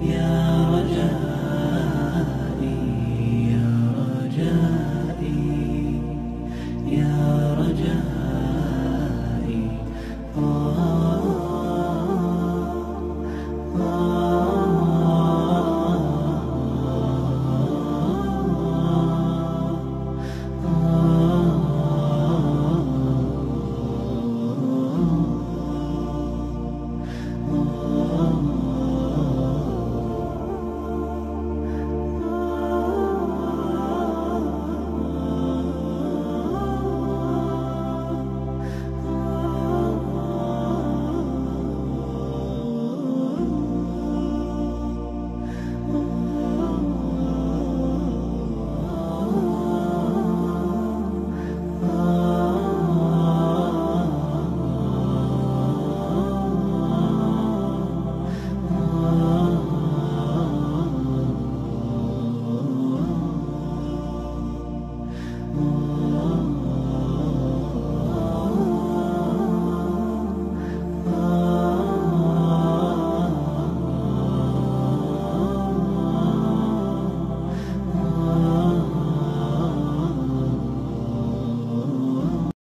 Yeah.